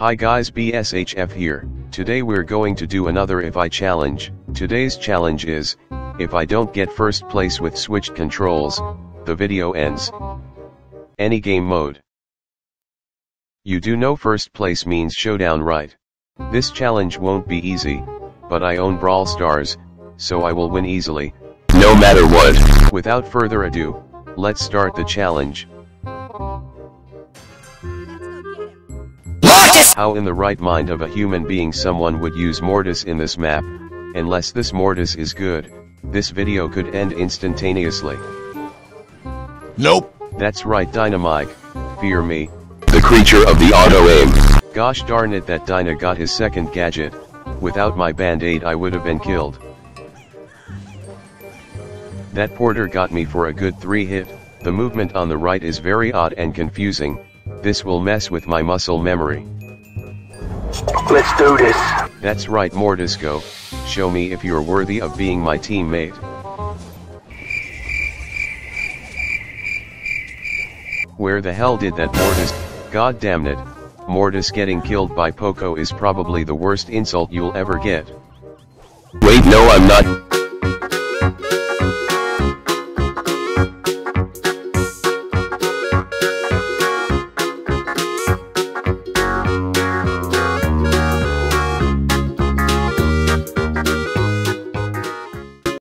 Hi guys BSHF here, today we're going to do another if I challenge, today's challenge is, if I don't get first place with switched controls, the video ends. Any game mode. You do know first place means showdown right? This challenge won't be easy, but I own Brawl Stars, so I will win easily, no matter what. Without further ado, let's start the challenge. How in the right mind of a human being someone would use Mortis in this map, unless this Mortis is good, this video could end instantaneously. Nope. That's right Dynamike, fear me. The creature of the auto-aim. Gosh darn it that Dyna got his second gadget, without my band-aid I would have been killed. That porter got me for a good 3 hit, the movement on the right is very odd and confusing, this will mess with my muscle memory. Let's do this. That's right Mortisco, show me if you're worthy of being my teammate. Where the hell did that Mortis, god damn it, Mortis getting killed by Poco is probably the worst insult you'll ever get. Wait no I'm not.